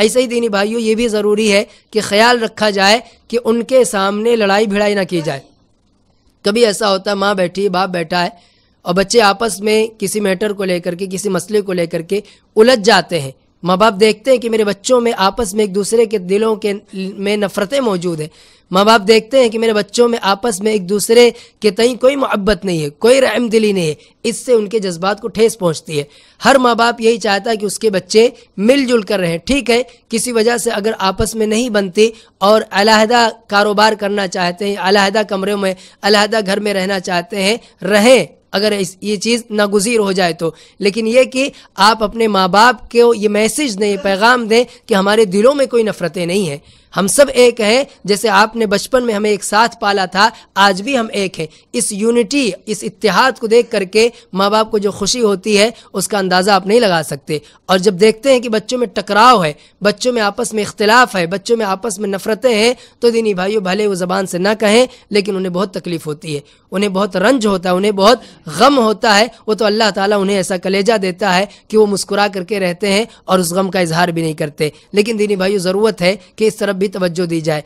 ایسے ہی دینی بھائیوں یہ بھی ضروری ہے کہ خیال رکھا جائے کہ ان کے سامنے لڑائی بھڑائی نہ کی جائے۔ کبھی ایسا ہوتا ہے، ماں بیٹھی، باپ بیٹھا ہے اور بچے آپس میں کسی میٹر کو لے کر کے، کسی مسئلے کو لے کر کے الجھ جاتے ہیں۔ ماں باپ دیکھتے ہیں کہ میرے بچوں میں آپس میں ایک دوسرے کے دلوں کے میں نفرتیں موجود ہیں۔ ماں باپ دیکھتے ہیں کہ میرے بچوں میں آپس میں ایک دوسرے کے تئیں کوئی محبت نہیں ہے، کوئی رحم دلی نہیں ہے۔ اس سے ان کے جذبات کو ٹھیس پہنچتی ہے۔ ہر ماں باپ یہی چاہتا ہے کہ اس کے بچے مل جل کر رہیں۔ ٹھیک ہے، کسی وجہ سے اگر آپس میں نہیں بنتی اور علیحدہ کاروبار کرنا چاہتے ہیں، علیحدہ کمرے میں، علیحدہ گھر میں رہنا چاہتے ہیں، رہیں۔ اگر یہ چیز ناگزیر ہو جائے تو۔ لیکن یہ کہ آپ اپنے ماں باپ کو یہ میسج دیں، یہ پیغام دیں کہ ہمارے دلوں میں کوئی نفرتیں نہیں ہیں۔ ہم سب ایک ہیں۔ جیسے آپ نے بچپن میں ہمیں ایک ساتھ پالا تھا، آج بھی ہم ایک ہیں۔ اس یونٹی اس اتحاد کو دیکھ کر کے ماں باپ کو جو خوشی ہوتی ہے، اس کا اندازہ آپ نہیں لگا سکتے۔ اور جب دیکھتے ہیں کہ بچوں میں ٹکراؤ ہے، بچوں میں آپس میں اختلاف ہے، بچوں میں آپس میں نفرتیں ہیں، تو دینی بھائیوں بھلے وہ زبان سے نہ کہیں، لیکن انہیں بہت تکلیف ہوتی ہے۔ انہیں بہت رنج ہوتا ہے، انہیں بہت غم ہوتا ہے، وہ تو اللہ تعالیٰ انہیں ایسا کلیجہ دیتا ہے کہ وہ مسکرا کر کے رہتے ہیں اور اس غم کا اظہار بھی نہیں کرتے۔ لیکن دینی بھائیو، ضرورت ہے کہ اس طرف بھی توجہ دی جائے۔